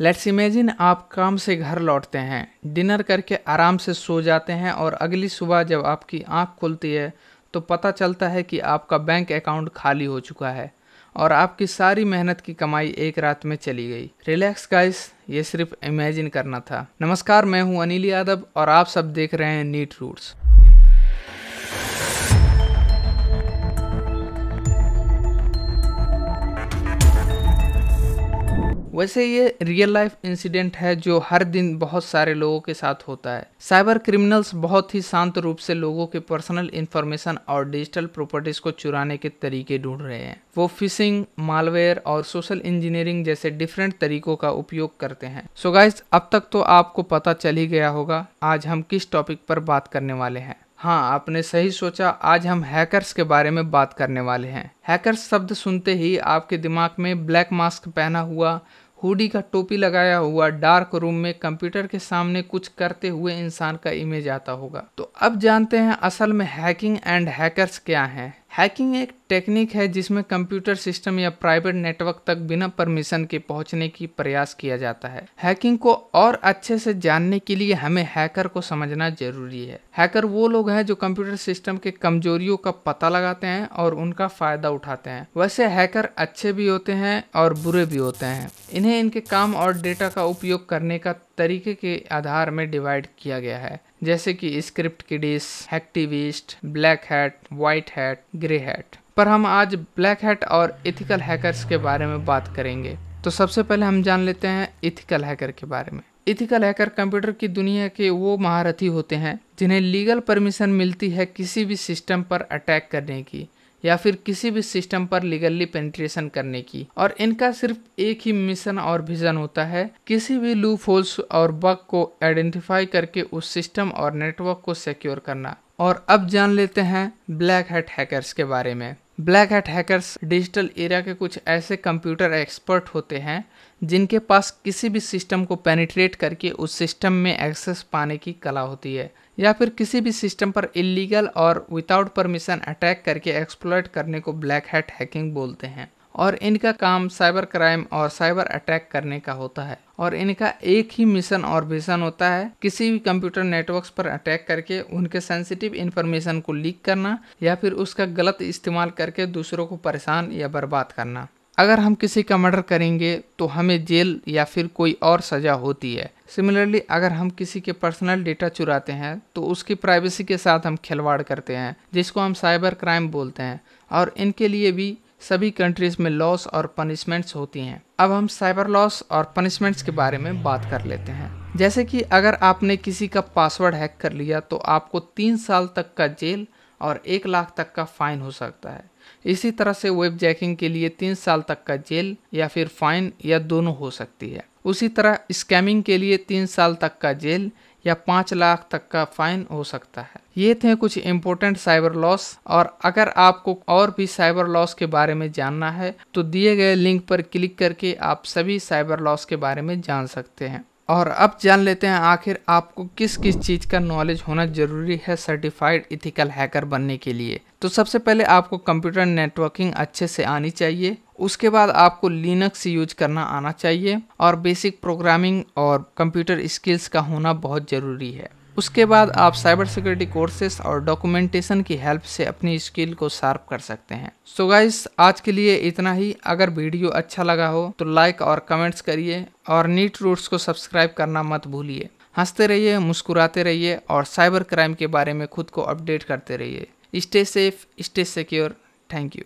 Let's imagine आप काम से घर लौटते हैं, डिनर करके आराम से सो जाते हैं और अगली सुबह जब आपकी आँख खुलती है तो पता चलता है कि आपका बैंक अकाउंट खाली हो चुका है और आपकी सारी मेहनत की कमाई एक रात में चली गई। रिलैक्स गाइस ये सिर्फ़ इमेजिन करना था। नमस्कार, मैं हूँ अनिल यादव और आप सब देख रहे हैं नीट रूट्स वैसे ये रियल लाइफ इंसिडेंट है जो हर दिन बहुत सारे लोगों के साथ होता है। साइबर क्रिमिनल्स बहुत ही शांत रूप से लोगों के पर्सनल इंफॉर्मेशन और डिजिटल प्रॉपर्टीज़ को चुराने के तरीके ढूंढ रहे हैं। वो फिशिंग मालवेयर और सोशल इंजीनियरिंग जैसे डिफरेंट तरीकों का उपयोग करते हैं। सो so गाइज़ अब तक तो आपको पता चल ही गया होगा, आज हम किस टॉपिक पर बात करने वाले हैं। हाँ आपने सही सोचा, आज हम हैकर्स के बारे में बात करने वाले हैं। हैकर्स शब्द सुनते ही आपके दिमाग में ब्लैक मास्क पहना हुआ हुडी का टोपी लगाया हुआ डार्क रूम में कंप्यूटर के सामने कुछ करते हुए इंसान का इमेज आता होगा। तो अब जानते हैं असल में हैकिंग एंड हैकर्स क्या हैं। हैकिंग एक टेक्निक है जिसमें कंप्यूटर सिस्टम या प्राइवेट नेटवर्क तक बिना परमिशन के पहुँचने की प्रयास किया जाता है। हैकिंग को और अच्छे से जानने के लिए हमें हैकर को समझना ज़रूरी है। हैकर वो लोग हैं जो कंप्यूटर सिस्टम के कमजोरियों का पता लगाते हैं और उनका फ़ायदा उठाते हैं। वैसे हैकर अच्छे भी होते हैं और बुरे भी होते हैं। इन्हें इनके काम और डेटा का उपयोग करने का तरीके के आधार में डिवाइड किया गया है। जैसे कि script kiddies hacktivist black hat white hat grey hat पर हम आज ब्लैक हैट और इथिकल हैकर्स के बारे में बात करेंगे। तो सबसे पहले हम जान लेते हैं इथिकल हैकर के बारे में। इथिकल हैकर कंप्यूटर की दुनिया के वो महारथी होते हैं जिन्हें लीगल परमिशन मिलती है किसी भी सिस्टम पर अटैक करने की। या फिर किसी भी सिस्टम पर लीगली पेंट्रेशन करने की। और इनका सिर्फ़ एक ही मिशन और विजन होता है, किसी भी लू फोल्स और बग को आइडेंटिफाई करके उस सिस्टम और नेटवर्क को सिक्योर करना। और अब जान लेते हैं ब्लैक हेट हैकर्स के बारे में। Black hat hackers digital area के कुछ ऐसे कंप्यूटर एक्सपर्ट होते हैं, जिनके पास किसी भी सिस्टम को पेनिट्रेट करके उस सिस्टम में एक्सेस पाने की कला होती है, या फिर किसी भी सिस्टम पर इलीगल और विदाउट परमिशन अटैक करके एक्सप्लॉयट करने को ब्लैक हैट हैकिंग बोलते हैं। और इनका काम साइबर क्राइम और साइबर अटैक करने का होता है। और इनका एक ही मिशन और विजन होता है, किसी भी कंप्यूटर नेटवर्क्स पर अटैक करके उनके सेंसिटिव इंफॉर्मेशन को लीक करना या फिर उसका गलत इस्तेमाल करके दूसरों को परेशान या बर्बाद करना। अगर हम किसी का मर्डर करेंगे तो हमें जेल या फिर कोई और सज़ा होती है। सिमिलरली, अगर हम किसी के पर्सनल डेटा चुराते हैं तो उसकी प्राइवेसी के साथ हम खिलवाड़ करते हैं, जिसको हम साइबर क्राइम बोलते हैं। और इनके लिए भी सभी कंट्रीज़ में लॉस और पनिशमेंट्स होती हैं। अब हम साइबर लॉस और पनिशमेंट्स के बारे में बात कर लेते हैं। जैसे कि अगर आपने किसी का पासवर्ड हैक कर लिया तो आपको तीन साल तक का जेल और एक लाख तक का फाइन हो सकता है। इसी तरह से वेब जैकिंग के लिए तीन साल तक का जेल या फिर फाइन या दोनों हो सकती है। उसी तरह स्कैमिंग के लिए तीन साल तक का जेल या पाँच लाख तक का फाइन हो सकता है। ये थे कुछ इम्पोर्टेंट साइबर लॉस और अगर आपको और भी साइबर लॉस के बारे में जानना है तो दिए गए लिंक पर क्लिक करके आप सभी साइबर लॉस के बारे में जान सकते हैं। और अब जान लेते हैं आखिर आपको किस किस चीज़ का नॉलेज होना ज़रूरी है सर्टिफाइड इथिकल हैकर बनने के लिए। तो सबसे पहले आपको कंप्यूटर नेटवर्किंग अच्छे से आनी चाहिए। उसके बाद आपको लिनक्स यूज़ करना आना चाहिए और बेसिक प्रोग्रामिंग और कंप्यूटर स्किल्स का होना बहुत ज़रूरी है। उसके बाद आप साइबर सिक्योरिटी कोर्सेस और डॉक्यूमेंटेशन की हेल्प से अपनी स्किल को शार्प कर सकते हैं। सो so गाइस आज के लिए इतना ही। अगर वीडियो अच्छा लगा हो तो लाइक और कमेंट्स करिए और नीट रूट्स को सब्सक्राइब करना मत भूलिए। हँसते रहिए, मुस्कुराते रहिए और साइबर क्राइम के बारे में खुद को अपडेट करते रहिए। Stay safe stay secure thank you